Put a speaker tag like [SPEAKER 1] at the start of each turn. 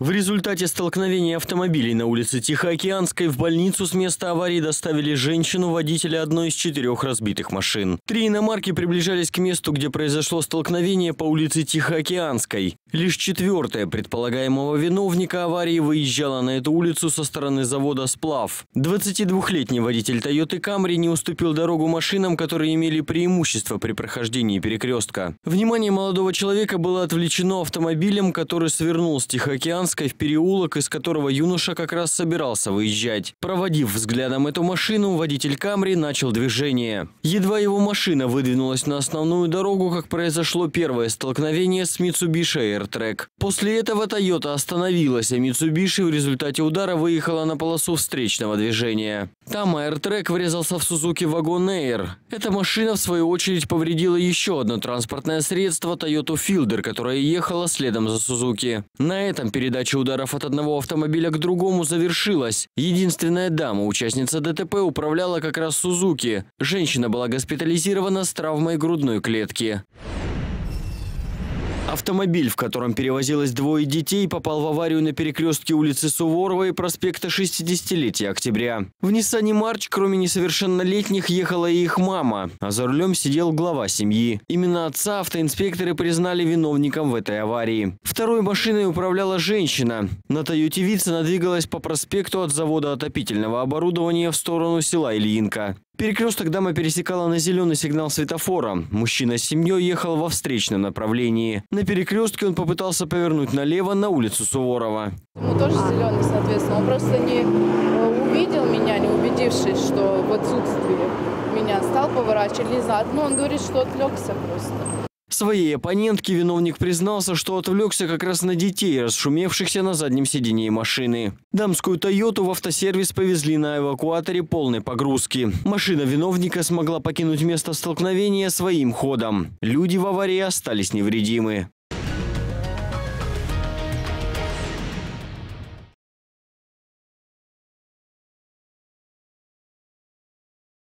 [SPEAKER 1] В результате столкновения автомобилей на улице Тихоокеанской в больницу с места аварии доставили женщину, водителя одной из четырех разбитых машин. Три иномарки приближались к месту, где произошло столкновение по улице Тихоокеанской. Лишь четвертая предполагаемого виновника аварии выезжала на эту улицу со стороны завода «Сплав». 22-летний водитель «Тойоты Камри» не уступил дорогу машинам, которые имели преимущество при прохождении перекрестка. Внимание молодого человека было отвлечено автомобилем, который свернул с Тихоокеанской в переулок, из которого юноша как раз собирался выезжать. Проводив взглядом эту машину, водитель «Камри» начал движение. Едва его машина выдвинулась на основную дорогу, как произошло первое столкновение с Mitsubishi AirTrack. После этого Toyota остановилась, а Mitsubishi в результате удара выехала на полосу встречного движения. Там AirTrack врезался в Suzuki Wagon Air. Эта машина, в свою очередь, повредила еще одно транспортное средство Toyota Fielder, которое ехало следом за Suzuki. На этом передача ударов от одного автомобиля к другому завершилась. Единственная дама, участница ДТП, управляла как раз Suzuki. Женщина была госпитализирована с травмой грудной клетки. Автомобиль, в котором перевозилось двое детей, попал в аварию на перекрестке улицы Суворова и проспекта 60-летия октября. В Ниссане Марч, кроме несовершеннолетних, ехала и их мама, а за рулем сидел глава семьи. Именно отца автоинспекторы признали виновником в этой аварии. Второй машиной управляла женщина. На Тойоте Вица двигалась по проспекту от завода отопительного оборудования в сторону села Ильинка. Перекресток дама пересекала на зеленый сигнал светофора. Мужчина с семьей ехал во встречном направлении. На перекрестке он попытался повернуть налево на улицу Суворова.
[SPEAKER 2] Ему тоже зеленый, соответственно. Он просто не э, увидел меня, не убедившись, что в отсутствии меня стал поворачивать назад. Ну, он говорит, что отвлекся просто.
[SPEAKER 1] Своей оппонентке виновник признался, что отвлекся как раз на детей, расшумевшихся на заднем сидении машины. Дамскую «Тойоту» в автосервис повезли на эвакуаторе полной погрузки. Машина виновника смогла покинуть место столкновения своим ходом. Люди в аварии остались невредимы.